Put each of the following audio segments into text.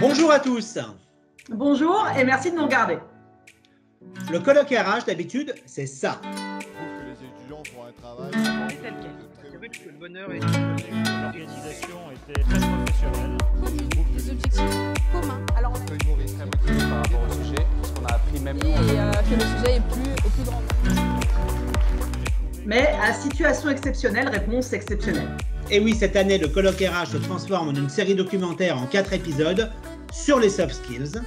Bonjour à tous. Bonjour et merci de nous regarder. Le colloque RH, d'habitude, c'est ça. que les étudiants font un travail. tel quel. C'est vrai que le bonheur est L'organisation était très professionnelle. des objectifs communs. Alors, on a que l'humour est très motivé par rapport au sujet, parce qu'on a appris même nous. et euh, que le sujet est plus, au plus grand. Mais à situation exceptionnelle, réponse exceptionnelle. Et oui, cette année, le colloque RH se transforme en une série documentaire en quatre épisodes sur les soft skills,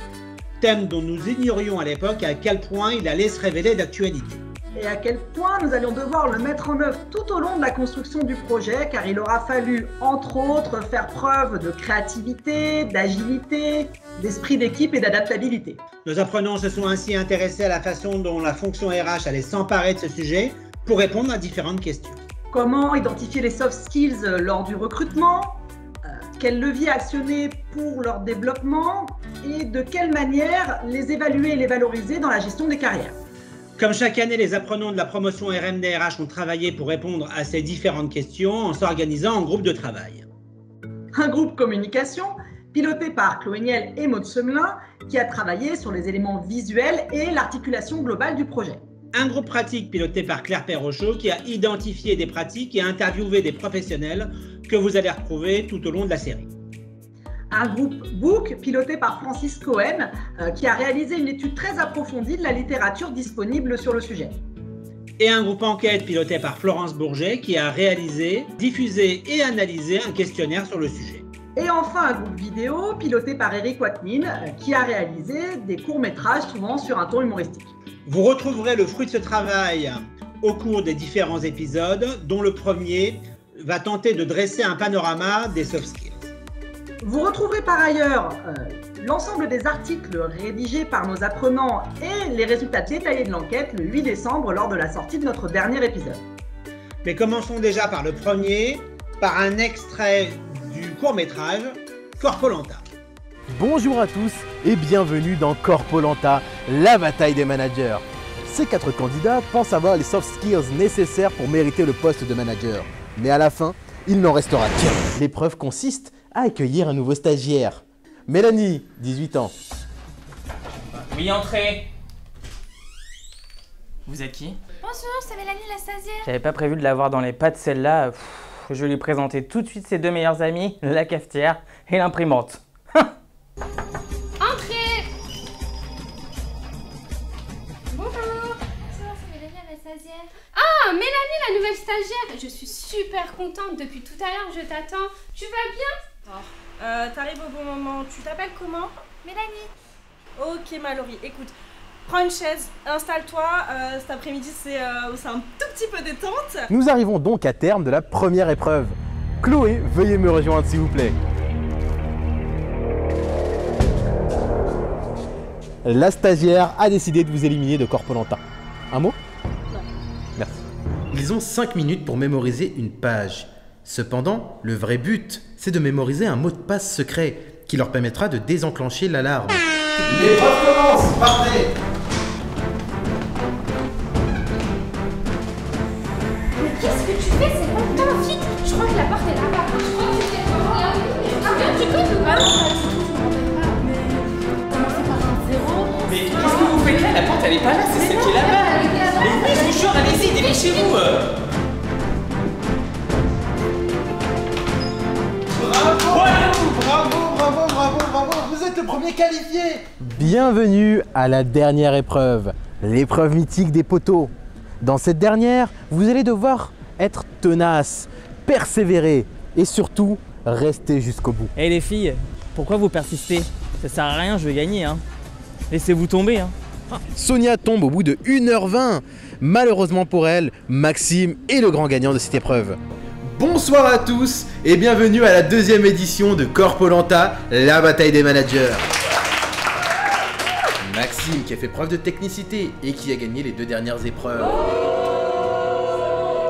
thème dont nous ignorions à l'époque à quel point il allait se révéler d'actualité. Et à quel point nous allions devoir le mettre en œuvre tout au long de la construction du projet, car il aura fallu, entre autres, faire preuve de créativité, d'agilité, d'esprit d'équipe et d'adaptabilité. Nos apprenants se sont ainsi intéressés à la façon dont la fonction RH allait s'emparer de ce sujet pour répondre à différentes questions. Comment identifier les soft skills euh, lors du recrutement Euh, Quels leviers actionner pour leur développement Et de quelle manière les évaluer et les valoriser dans la gestion des carrières Comme chaque année, les apprenants de la promotion RMDRH ont travaillé pour répondre à ces différentes questions en s'organisant en groupe de travail. un groupe communication piloté par Chloé Niel et Maud Semelin qui a travaillé sur les éléments visuels et l'articulation globale du projet. Un groupe pratique piloté par Claire Perrochot qui a identifié des pratiques et interviewé des professionnels que vous allez retrouver tout au long de la série. Un groupe book piloté par Francis Cohen euh, qui a réalisé une étude très approfondie de la littérature disponible sur le sujet. Et un groupe enquête piloté par Florence Bourget qui a réalisé, diffusé et analysé un questionnaire sur le sujet. Et enfin un groupe vidéo piloté par Eric Watmin euh, qui a réalisé des courts-métrages souvent sur un ton humoristique. Vous retrouverez le fruit de ce travail au cours des différents épisodes, dont le premier va tenter de dresser un panorama des soft skills. Vous retrouverez par ailleurs euh, l'ensemble des articles rédigés par nos apprenants et les résultats détaillés de l'enquête le 8 décembre lors de la sortie de notre dernier épisode. Mais commençons déjà par le premier, par un extrait du court-métrage Corpolenta. Bonjour à tous et bienvenue dans Corpolenta, la bataille des managers. Ces quatre candidats pensent avoir les soft skills nécessaires pour mériter le poste de manager. Mais à la fin, il n'en restera qu'un. L'épreuve consiste à accueillir un nouveau stagiaire. Mélanie, 18 ans. Oui, entrez Vous êtes qui? Bonjour, c'est Mélanie la stagiaire. J'avais pas prévu de l'avoir dans les pattes celle-là. Je vais lui présenter tout de suite ses deux meilleurs amis, la cafetière et l'imprimante. nouvelle stagiaire. Je suis super contente depuis tout à l'heure, je t'attends. Tu vas bien? Euh, T'arrives au bon moment. Tu t'appelles comment? Mélanie. Ok, Mallory. Écoute, prends une chaise, installe-toi. Euh, cet après-midi, c'est euh, c'est un tout petit peu détente. Nous arrivons donc à terme de la première épreuve. Chloé, veuillez me rejoindre s'il vous plaît. La stagiaire a décidé de vous éliminer de Corpolenta. Un mot? Ils ont 5 minutes pour mémoriser une page. Cependant, le vrai but, c'est de mémoriser un mot de passe secret qui leur permettra de désenclencher l'alarme. L'épreuve commence Partez à la dernière épreuve, l'épreuve mythique des poteaux. Dans cette dernière, vous allez devoir être tenace, persévérer et surtout rester jusqu'au bout. Eh les filles, pourquoi vous persistez? Ça sert à rien, je vais gagner. Hein. Laissez-vous tomber. Hein. Sonia tombe au bout de 1h20. Malheureusement pour elle, Maxime est le grand gagnant de cette épreuve. Bonsoir à tous et bienvenue à la deuxième édition de Corpolenta, la bataille des managers. Maxime qui a fait preuve de technicité et qui a gagné les deux dernières épreuves.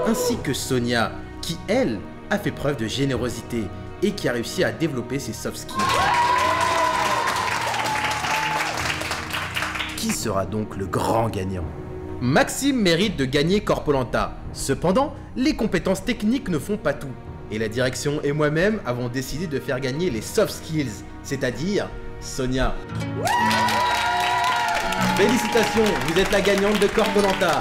Ainsi que Sonia qui, elle, a fait preuve de générosité et qui a réussi à développer ses soft skills. Qui sera donc le grand gagnant? Maxime mérite de gagner Corpolenta. Cependant, les compétences techniques ne font pas tout. Et la direction et moi-même avons décidé de faire gagner les soft skills, c'est-à-dire Sonia. Félicitations, vous êtes la gagnante de Corpolanta.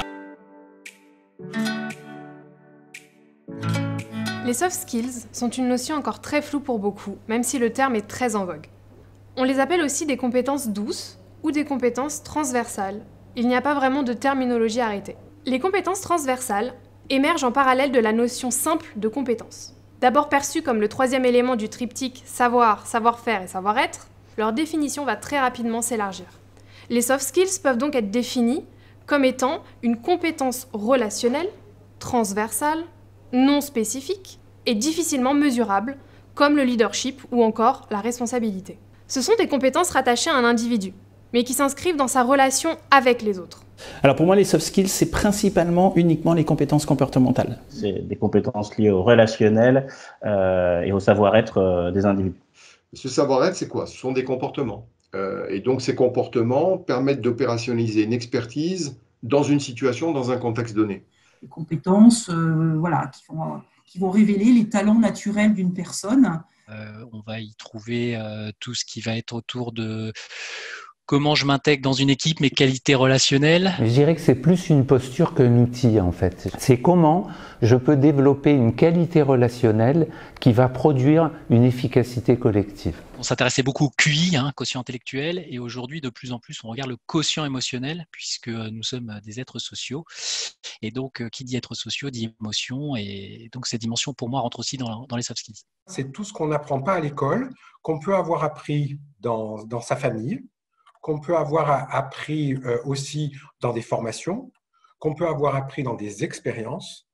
Les soft skills sont une notion encore très floue pour beaucoup, même si le terme est très en vogue. On les appelle aussi des compétences douces ou des compétences transversales. Il n'y a pas vraiment de terminologie arrêtée. Les compétences transversales émergent en parallèle de la notion simple de compétence. D'abord perçues comme le troisième élément du triptyque savoir, savoir-faire et savoir-être, leur définition va très rapidement s'élargir. Les soft skills peuvent donc être définis comme étant une compétence relationnelle, transversale, non spécifique et difficilement mesurable, comme le leadership ou encore la responsabilité. Ce sont des compétences rattachées à un individu, mais qui s'inscrivent dans sa relation avec les autres. Alors pour moi, les soft skills, c'est principalement uniquement les compétences comportementales. C'est des compétences liées au relationnel euh, et au savoir-être euh, des individus. Ce savoir-être, c'est quoi? Ce sont des comportements. Euh, et donc ces comportements permettent d'opérationnaliser une expertise dans une situation, dans un contexte donné. Des compétences voilà, qui, vont, qui vont révéler les talents naturels d'une personne. on va y trouver tout ce qui va être autour de comment je m'intègre dans une équipe, mes qualités relationnelles Je dirais que c'est plus une posture qu'un outil en fait. C'est comment je peux développer une qualité relationnelle qui va produire une efficacité collective. On s'intéressait beaucoup au QI, hein, quotient intellectuel, et aujourd'hui de plus en plus on regarde le quotient émotionnel puisque nous sommes des êtres sociaux. Et donc qui dit être sociaux dit émotion, et donc cette dimension pour moi rentre aussi dans, les soft skills. C'est tout ce qu'on n'apprend pas à l'école, qu'on peut avoir appris dans, dans sa famille, qu'on peut avoir appris euh, aussi dans des formations, qu'on peut avoir appris dans des expériences,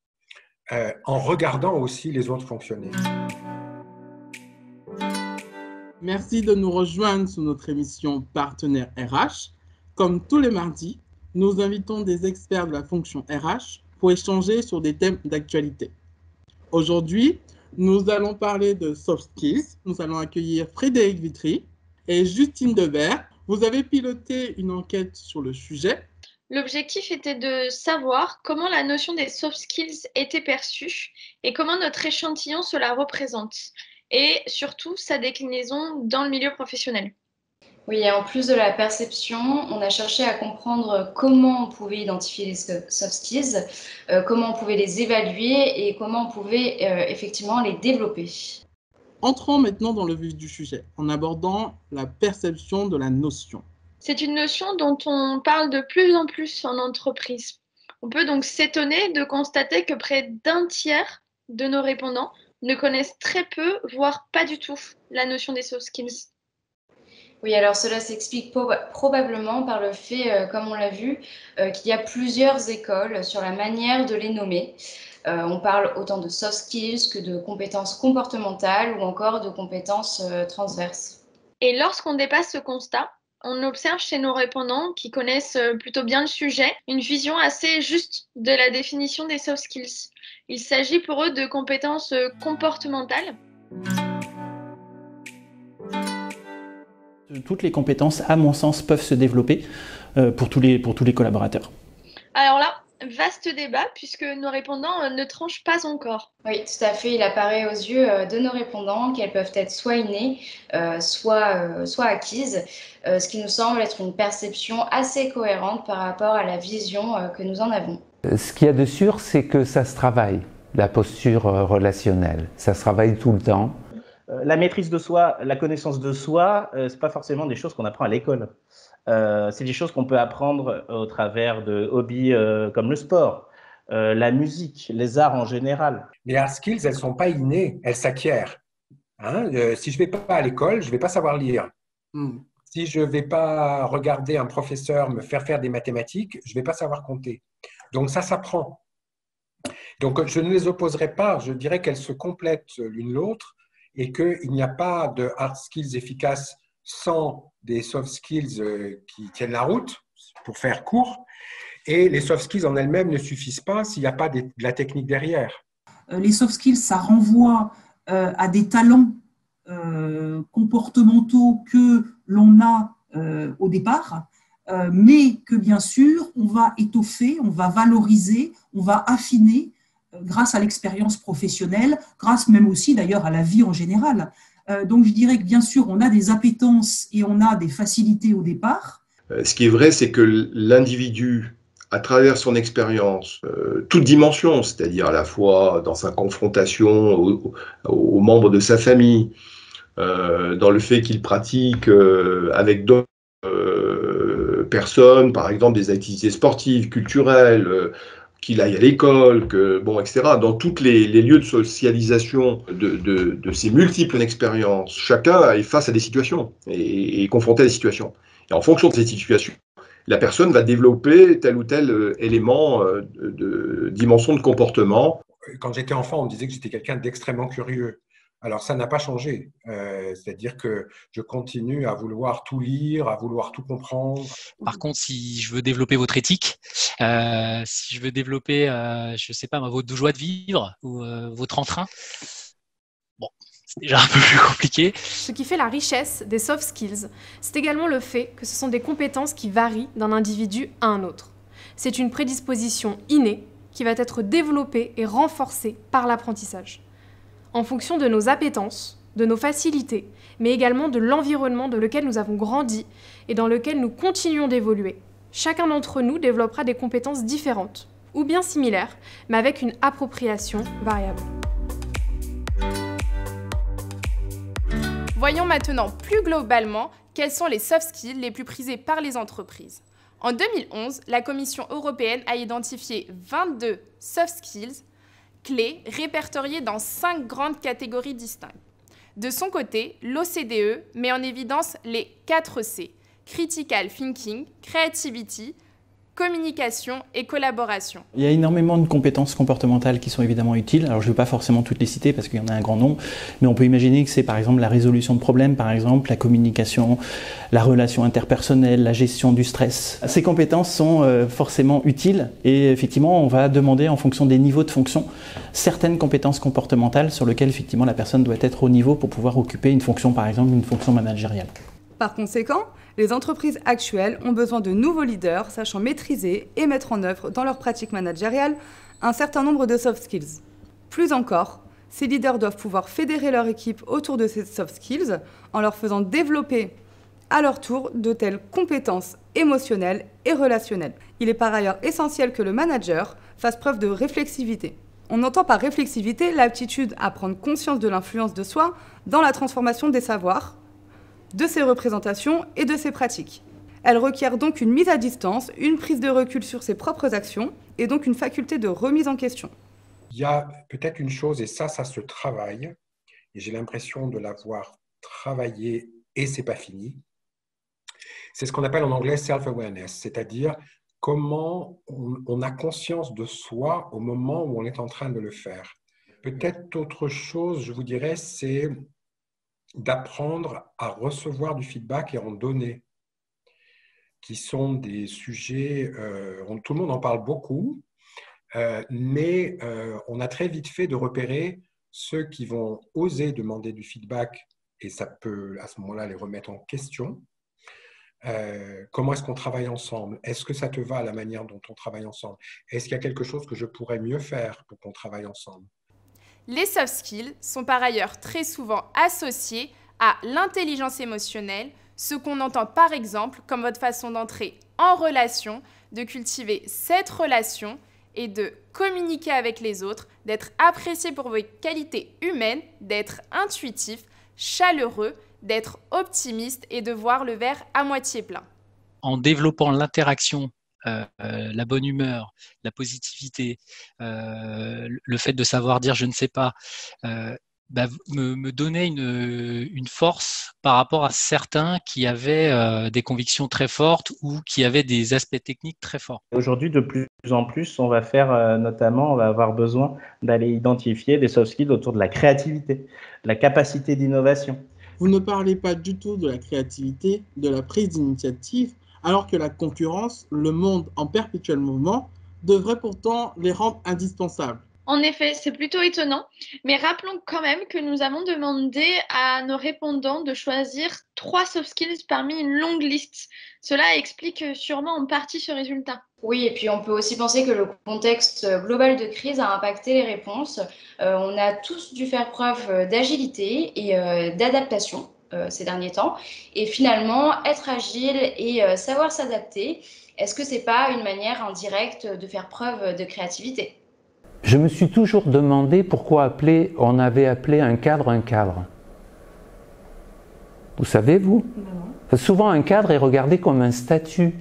euh, en regardant aussi les autres fonctionner. Merci de nous rejoindre sur notre émission Partenaire RH. Comme tous les mardis, nous invitons des experts de la fonction RH pour échanger sur des thèmes d'actualité. Aujourd'hui, nous allons parler de soft skills. Nous allons accueillir Frédéric Vitry et Justine Devers vous avez piloté une enquête sur le sujet. L'objectif était de savoir comment la notion des soft skills était perçue et comment notre échantillon cela représente, et surtout sa déclinaison dans le milieu professionnel. Oui, et en plus de la perception, on a cherché à comprendre comment on pouvait identifier les soft skills, euh, comment on pouvait les évaluer et comment on pouvait euh, effectivement les développer. Entrons maintenant dans le vif du sujet en abordant la perception de la notion. C'est une notion dont on parle de plus en plus en entreprise. On peut donc s'étonner de constater que près d'un tiers de nos répondants ne connaissent très peu, voire pas du tout, la notion des soft skills. Oui, alors cela s'explique probablement par le fait, euh, comme on l'a vu, euh, qu'il y a plusieurs écoles sur la manière de les nommer. Euh, on parle autant de soft skills que de compétences comportementales ou encore de compétences euh, transverses. Et lorsqu'on dépasse ce constat, on observe chez nos répondants qui connaissent euh, plutôt bien le sujet une vision assez juste de la définition des soft skills. Il s'agit pour eux de compétences comportementales. Toutes les compétences, à mon sens, peuvent se développer pour tous les, pour tous les collaborateurs. Alors là, vaste débat puisque nos répondants euh, ne tranchent pas encore. Oui, tout à fait. Il apparaît aux yeux euh, de nos répondants qu'elles peuvent être soit innées, euh, soit, soit acquises, ce qui nous semble être une perception assez cohérente par rapport à la vision que nous en avons. Ce qu'il y a de sûr, c'est que ça se travaille, la posture relationnelle. Ça se travaille tout le temps. La maîtrise de soi, la connaissance de soi, ce n'est pas forcément des choses qu'on apprend à l'école. Euh, c'est des choses qu'on peut apprendre au travers de hobbies euh, comme le sport, euh, la musique, les arts en général. Les hard skills, elles ne sont pas innées, elles s'acquièrent. Hein. si je ne vais pas à l'école, je ne vais pas savoir lire. Hmm. Si je ne vais pas regarder un professeur me faire faire des mathématiques, je ne vais pas savoir compter. Donc ça s'apprend. Donc je ne les opposerai pas, je dirais qu'elles se complètent l'une l'autre et qu'il n'y a pas de hard skills efficaces sans des soft skills euh, qui tiennent la route, pour faire court, et les soft skills en elles-mêmes ne suffisent pas s'il n'y a pas de la technique derrière. Euh, les soft skills, ça renvoie euh, à des talents comportementaux que l'on a au départ, mais que bien sûr, on va étoffer, on va valoriser, on va affiner grâce à l'expérience professionnelle, grâce même aussi d'ailleurs à la vie en général. donc je dirais que bien sûr, on a des appétences et on a des facilités au départ. Ce qui est vrai, c'est que l'individu, à travers son expérience, toute dimension, c'est-à-dire à la fois dans sa confrontation aux, membres de sa famille, dans le fait qu'il pratique avec d'autres personnes, par exemple des activités sportives, culturelles, qu'il aille à l'école, que bon, etc. Dans tous les, lieux de socialisation de, ces multiples expériences, chacun est face à des situations et, est confronté à des situations. Et en fonction de ces situations, la personne va développer tel ou tel euh, élément euh, de dimension de comportement. Quand j'étais enfant, on me disait que j'étais quelqu'un d'extrêmement curieux. Alors ça n'a pas changé, euh, c'est-à-dire que je continue à vouloir tout lire, à vouloir tout comprendre. Par contre, si je veux développer votre éthique, euh, si je veux développer, euh, je ne sais pas, votre joie de vivre ou votre entrain, bon, c'est déjà un peu plus compliqué. Ce qui fait la richesse des soft skills, c'est également le fait que ce sont des compétences qui varient d'un individu à un autre. C'est une prédisposition innée qui va être développée et renforcée par l'apprentissage en fonction de nos appétences, de nos facilités, mais également de l'environnement dans lequel nous avons grandi et dans lequel nous continuons d'évoluer. Chacun d'entre nous développera des compétences différentes, ou bien similaires, mais avec une appropriation variable. Voyons maintenant plus globalement quels sont les soft skills les plus prisés par les entreprises. En 2011, la Commission européenne a identifié 22 soft skills clés répertoriées dans cinq grandes catégories distinctes. De son côté, l'OCDE met en évidence les 4 C Critical Thinking, Creativity, communication et collaboration. Il y a énormément de compétences comportementales qui sont évidemment utiles. Alors je ne vais pas forcément toutes les citer parce qu'il y en a un grand nombre, mais on peut imaginer que c'est par exemple la résolution de problèmes, par exemple la communication, la relation interpersonnelle, la gestion du stress. Ces compétences sont euh, forcément utiles et effectivement on va demander en fonction des niveaux de fonction certaines compétences comportementales sur lesquelles effectivement la personne doit être au niveau pour pouvoir occuper une fonction par exemple une fonction managériale. Par conséquent, les entreprises actuelles ont besoin de nouveaux leaders sachant maîtriser et mettre en œuvre dans leur pratique managériale un certain nombre de soft skills. Plus encore, ces leaders doivent pouvoir fédérer leur équipe autour de ces soft skills en leur faisant développer à leur tour de telles compétences émotionnelles et relationnelles. Il est par ailleurs essentiel que le manager fasse preuve de réflexivité. On entend par réflexivité l'aptitude à prendre conscience de l'influence de soi dans la transformation des savoirs, de ses représentations et de ses pratiques. Elle requiert donc une mise à distance, une prise de recul sur ses propres actions et donc une faculté de remise en question. Il y a peut-être une chose, et ça, ça se travaille, et j'ai l'impression de l'avoir travaillé et c'est pas fini. C'est ce qu'on appelle en anglais self-awareness, c'est-à-dire comment on, a conscience de soi au moment où on est en train de le faire. Peut-être autre chose, je vous dirais, c'est d'apprendre à recevoir du feedback et en donner, qui sont des sujets, euh, tout le monde en parle beaucoup, euh, mais euh, on a très vite fait de repérer ceux qui vont oser demander du feedback, et ça peut à ce moment-là les remettre en question. comment est-ce qu'on travaille ensemble? Est-ce que ça te va la manière dont on travaille ensemble? Est-ce qu'il y a quelque chose que je pourrais mieux faire pour qu'on travaille ensemble? Les soft skills sont par ailleurs très souvent associés à l'intelligence émotionnelle, ce qu'on entend par exemple comme votre façon d'entrer en relation, de cultiver cette relation et de communiquer avec les autres, d'être apprécié pour vos qualités humaines, d'être intuitif, chaleureux, d'être optimiste et de voir le verre à moitié plein. En développant l'interaction euh, la bonne humeur, la positivité, euh, le fait de savoir dire je ne sais pas, euh, bah, me, donnait une, force par rapport à certains qui avaient des convictions très fortes ou qui avaient des aspects techniques très forts. Aujourd'hui, de plus en plus, on va faire notamment, on va avoir besoin d'aller identifier des soft skills autour de la créativité, de la capacité d'innovation. Vous ne parlez pas du tout de la créativité, de la prise d'initiative, alors que la concurrence, le monde en perpétuel mouvement, devrait pourtant les rendre indispensables. En effet, c'est plutôt étonnant, mais rappelons quand même que nous avons demandé à nos répondants de choisir trois soft skills parmi une longue liste. Cela explique sûrement en partie ce résultat. Oui, et puis on peut aussi penser que le contexte global de crise a impacté les réponses. Euh, on a tous dû faire preuve d'agilité et euh, d'adaptation ces derniers temps. Et finalement, être agile et savoir s'adapter, est-ce que c'est pas une manière indirecte de faire preuve de créativité? Je me suis toujours demandé pourquoi appeler, on avait appelé un cadre un cadre. Vous savez, vous? Souvent, un cadre est regardé comme un statut.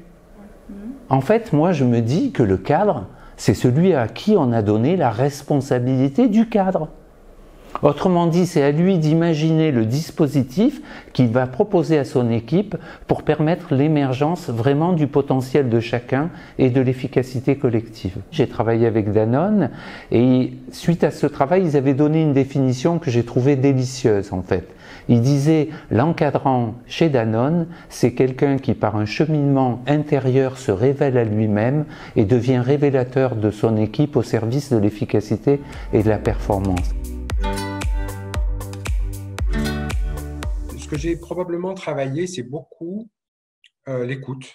En fait, moi, je me dis que le cadre, c'est celui à qui on a donné la responsabilité du cadre. Autrement dit, c'est à lui d'imaginer le dispositif qu'il va proposer à son équipe pour permettre l'émergence vraiment du potentiel de chacun et de l'efficacité collective. J'ai travaillé avec Danone et suite à ce travail, ils avaient donné une définition que j'ai trouvée délicieuse en fait. Il disait l'encadrant chez Danone, c'est quelqu'un qui par un cheminement intérieur se révèle à lui-même et devient révélateur de son équipe au service de l'efficacité et de la performance. Ce que j'ai probablement travaillé, c'est beaucoup euh, l'écoute,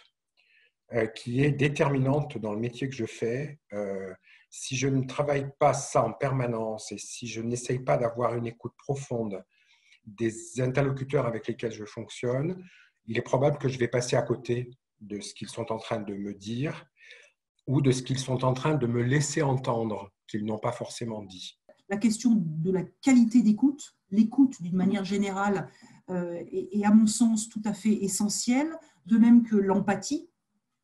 euh, qui est déterminante dans le métier que je fais. Euh, si je ne travaille pas ça en permanence et si je n'essaye pas d'avoir une écoute profonde des interlocuteurs avec lesquels je fonctionne, il est probable que je vais passer à côté de ce qu'ils sont en train de me dire ou de ce qu'ils sont en train de me laisser entendre qu'ils n'ont pas forcément dit. La question de la qualité d'écoute, l'écoute d'une manière générale, euh, est, à mon sens tout à fait essentielle, de même que l'empathie.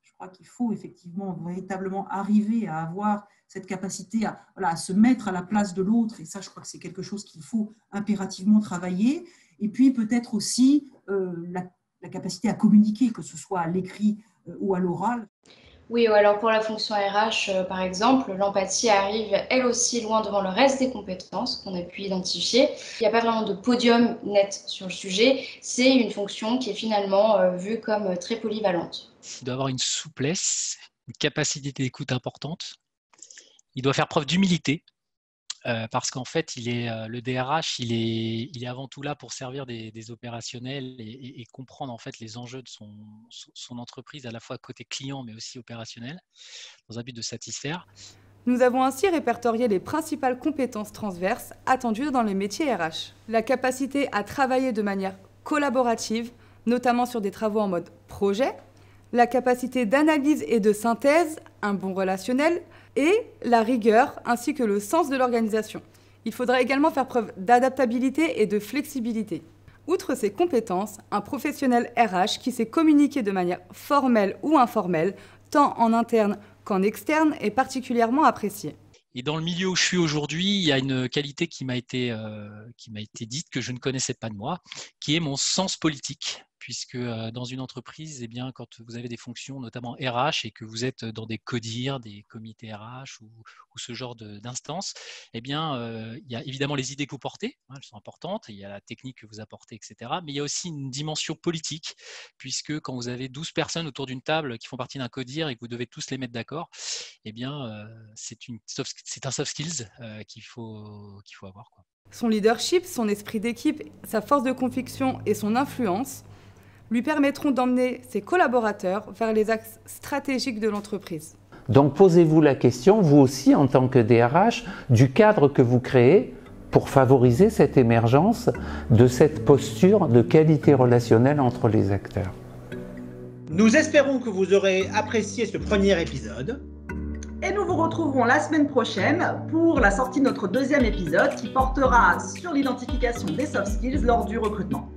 Je crois qu'il faut effectivement véritablement arriver à avoir cette capacité à, à, se mettre à la place de l'autre, et ça je crois que c'est quelque chose qu'il faut impérativement travailler, et puis peut-être aussi euh, la, capacité à communiquer, que ce soit à l'écrit euh, ou à l'oral. Oui, alors pour la fonction RH, euh, par exemple, l'empathie arrive elle aussi loin devant le reste des compétences qu'on a pu identifier. Il n'y a pas vraiment de podium net sur le sujet. C'est une fonction qui est finalement vue comme très polyvalente. Il doit avoir une souplesse, une capacité d'écoute importante, il doit faire preuve d'humilité euh, parce qu'en fait, euh, le DRH, il est, avant tout là pour servir des, opérationnels et, comprendre en fait les enjeux de son, son entreprise, à la fois côté client mais aussi opérationnel, dans un but de satisfaire. Nous avons ainsi répertorié les principales compétences transverses attendues dans le métier RH. La capacité à travailler de manière collaborative, notamment sur des travaux en mode projet, la capacité d'analyse et de synthèse, un bon relationnel, et la rigueur ainsi que le sens de l'organisation. Il faudra également faire preuve d'adaptabilité et de flexibilité. Outre ces compétences, un professionnel RH qui sait communiquer de manière formelle ou informelle, tant en interne qu'en externe, est particulièrement apprécié. Et dans le milieu où je suis aujourd'hui, il y a une qualité qui m'a été, euh, qui m'a été dite que je ne connaissais pas de moi, qui est mon sens politique puisque dans une entreprise, eh bien, quand vous avez des fonctions, notamment RH, et que vous êtes dans des CODIR, des comités RH ou, ce genre d'instances, eh il y a évidemment les idées que vous portez, hein, elles sont importantes, il y a la technique que vous apportez, etc. Mais il y a aussi une dimension politique, puisque quand vous avez 12 personnes autour d'une table qui font partie d'un CODIR et que vous devez tous les mettre d'accord, eh bien, c'est un soft skills qu'il faut, qu'il faut avoir. Son leadership, son esprit d'équipe, sa force de conviction et son influence lui permettront d'emmener ses collaborateurs vers les axes stratégiques de l'entreprise. Donc posez-vous la question, vous aussi en tant que DRH, du cadre que vous créez pour favoriser cette émergence de cette posture de qualité relationnelle entre les acteurs. Nous espérons que vous aurez apprécié ce premier épisode. Et nous vous retrouverons la semaine prochaine pour la sortie de notre deuxième épisode qui portera sur l'identification des soft skills lors du recrutement.